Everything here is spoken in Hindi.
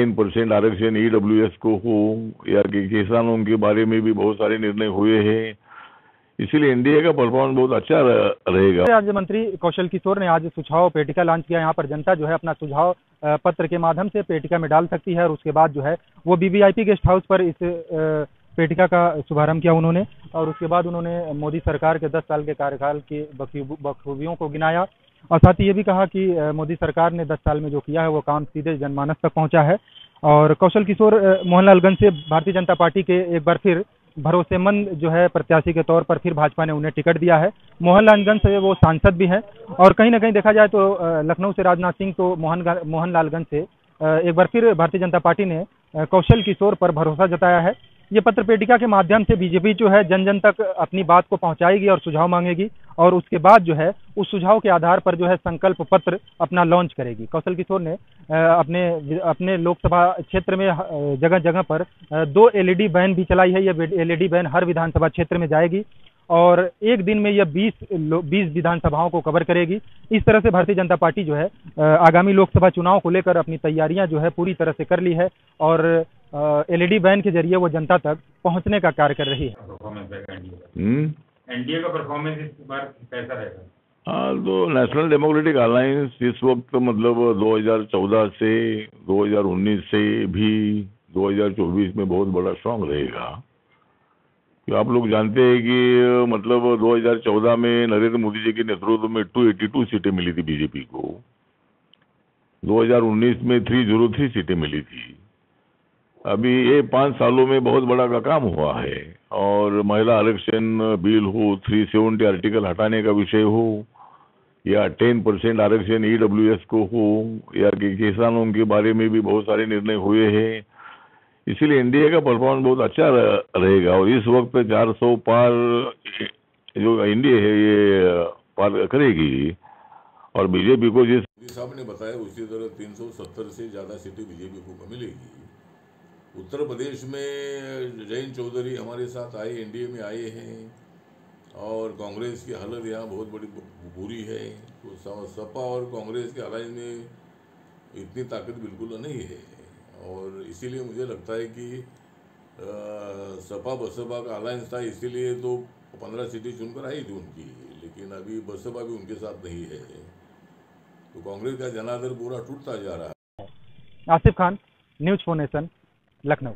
टेन परसेंट आरक्षण ईडब्ल्यू को हो, या कि किसानों के बारे में भी बहुत सारे निर्णय हुए हैं। इसीलिए एनडीए का परफॉर्मेंस बहुत अच्छा रह- रहेगा। राज्य मंत्री कौशल किशोर ने आज सुझाव पेटिका लॉन्च किया। यहाँ पर जनता जो है अपना सुझाव पत्र के माध्यम से पेटिका में डाल सकती है और उसके बाद जो है वो बीबीआईपी गेस्ट हाउस पर इस पेटिका का शुभारंभ किया उन्होंने। और उसके बाद उन्होंने मोदी सरकार के 10 साल के कार्यकाल की बखूबियों को गिनाया। और साथ ही ये भी कहा कि मोदी सरकार ने 10 साल में जो किया है, वो काम सीधे जनमानस तक पहुँचा है। और कौशल किशोर मोहनलालगंज से भारतीय जनता पार्टी के एक बार फिर भरोसेमंद जो है प्रत्याशी के तौर पर फिर भाजपा ने उन्हें टिकट दिया है। मोहनलालगंज से वो सांसद भी हैं। और कहीं ना कहीं देखा जाए तो लखनऊ से राजनाथ सिंह तो मोहन मोहनलालगंज से एक बार फिर भारतीय जनता पार्टी ने कौशल किशोर पर भरोसा जताया है। ये पत्र पेटिका के माध्यम से बीजेपी जो है जन जन तक अपनी बात को पहुंचाएगी और सुझाव मांगेगी और उसके बाद जो है, उस सुझाव के आधार पर जो है संकल्प पत्र अपना लॉन्च करेगी। कौशल किशोर ने अपने अपने लोकसभा क्षेत्र में जगह जगह पर दो एलईडी बैन भी चलाई है। ये एलईडी वैन हर विधानसभा क्षेत्र में जाएगी और एक दिन में यह 20 लो- 20 विधानसभाओं को कवर करेगी। इस तरह से भारतीय जनता पार्टी जो है आगामी लोकसभा चुनाव को लेकर अपनी तैयारियाँ जो है पूरी तरह से कर ली है और एलईडी वैन के ज़रिए वो जनता तक पहुँचने का कार्य कर रही है। एनडीए का। हम्म? एनडीए का परफॉर्मेंस इस बार कैसा रहेगा? हाँ तो नेशनल डेमोक्रेटिक अलायंस इस वक्त मतलब 2014 से 2019 से भी 2024 में बहुत बड़ा स्ट्रांग रहेगा। कि आप लोग जानते हैं कि मतलब 2014 में नरेंद्र मोदी जी के नेतृत्व में 282 सीटें मिली थी बीजेपी को। 2019 में 303 सीटें मिली थी। अभी ये पाँच सालों में बहुत बड़ा का काम हुआ है। और महिला आरक्षण बिल हो 370 आर्टिकल हटाने का विषय हो, या टेन परसेंट आरक्षण ईडब्ल्यू को हो, या कि किसानों के बारे में भी बहुत सारे निर्णय हुए हैं। इसीलिए एनडीए का परफॉर्मेंस बहुत अच्छा रहेगा। और इस वक्त 400 पार जो एनडीए है, ये पार करेगी। और बीजेपी को जिस साहब ने बताया, उसी तरह 370 से ज़्यादा सीटें बीजेपी को मिलेगी। उत्तर प्रदेश में जयंत चौधरी हमारे साथ आए, एनडीए में आए हैं और कांग्रेस की हालत यहाँ बहुत बड़ी बुरी है। तो सपा और कांग्रेस के अलायंस में इतनी ताकत बिल्कुल नहीं है और इसीलिए मुझे लगता है कि सपा बसपा का अलायंस था, इसीलिए तो पंद्रह सीटें चुनकर आई थी उनकी, लेकिन अभी बसपा भी उनके साथ नहीं है। तो कांग्रेस का जनादर पूरा टूटता जा रहा है। Asif Khan, news four nation. Lucknow.